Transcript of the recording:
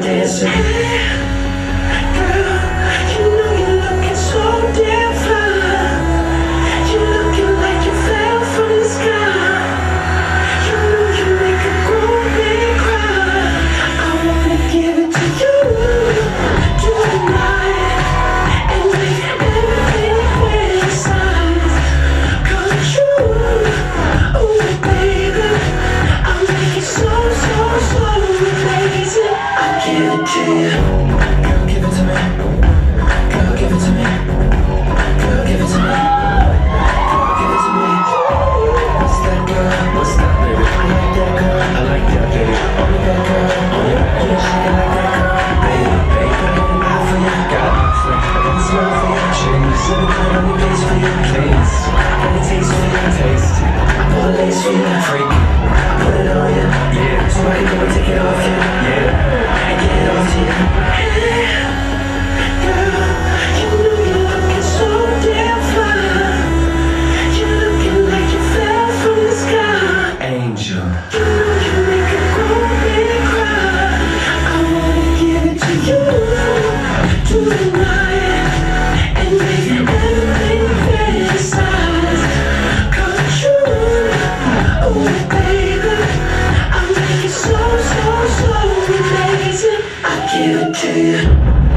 dancing to you. Give it to me. give it to you.